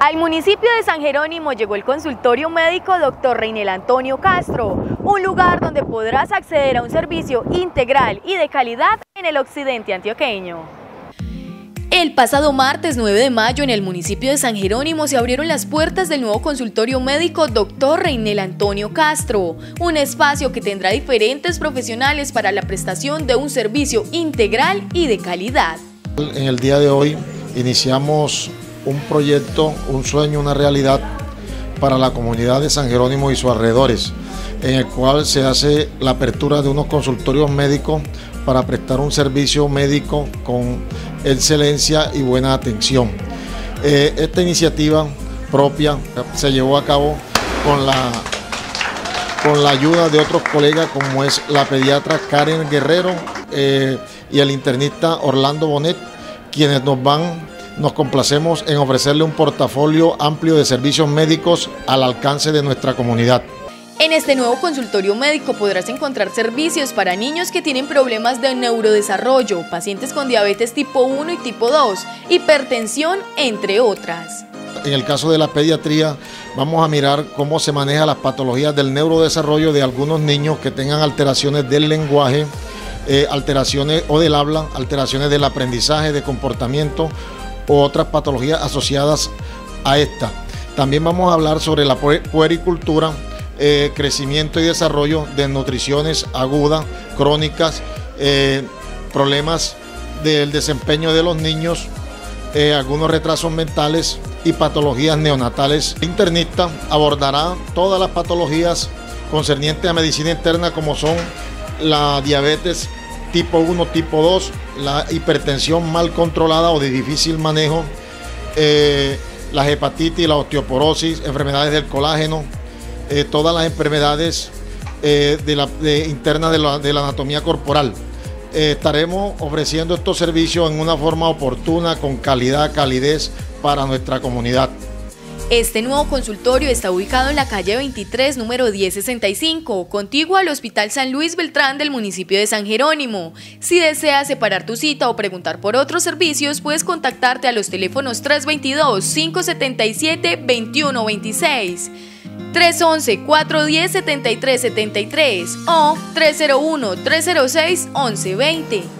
Al municipio de San Jerónimo llegó el consultorio médico Dr. Reinel Antonio Castro, un lugar donde podrás acceder a un servicio integral y de calidad en el occidente antioqueño. El pasado martes 9 de mayo en el municipio de San Jerónimo se abrieron las puertas del nuevo consultorio médico Dr. Reinel Antonio Castro, un espacio que tendrá diferentes profesionales para la prestación de un servicio integral y de calidad. En el día de hoy iniciamos un proyecto, un sueño, una realidad para la comunidad de San Jerónimo y sus alrededores, en el cual se hace la apertura de unos consultorios médicos para prestar un servicio médico con excelencia y buena atención. Eh, esta iniciativa propia se llevó a cabo con la, con la ayuda de otros colegas como es la pediatra Karen Guerrero eh, y el internista Orlando Bonet, quienes nos van nos complacemos en ofrecerle un portafolio amplio de servicios médicos al alcance de nuestra comunidad. En este nuevo consultorio médico podrás encontrar servicios para niños que tienen problemas de neurodesarrollo, pacientes con diabetes tipo 1 y tipo 2, hipertensión, entre otras. En el caso de la pediatría, vamos a mirar cómo se maneja las patologías del neurodesarrollo de algunos niños que tengan alteraciones del lenguaje, eh, alteraciones o del habla, alteraciones del aprendizaje, de comportamiento o otras patologías asociadas a esta. También vamos a hablar sobre la puericultura, eh, crecimiento y desarrollo de nutriciones agudas, crónicas, eh, problemas del desempeño de los niños, eh, algunos retrasos mentales y patologías neonatales. El internista abordará todas las patologías concernientes a medicina interna como son la diabetes tipo 1, tipo 2, la hipertensión mal controlada o de difícil manejo, eh, la hepatitis, la osteoporosis, enfermedades del colágeno, eh, todas las enfermedades eh, de la, internas de la, de la anatomía corporal. estaremos ofreciendo estos servicios en una forma oportuna, con calidad, calidez para nuestra comunidad. Este nuevo consultorio está ubicado en la calle 23, número 1065, contiguo al Hospital San Luis Beltrán del municipio de San Jerónimo. Si deseas separar tu cita o preguntar por otros servicios, puedes contactarte a los teléfonos 322-577-2126. 311-410-7373 o 301-306-1120.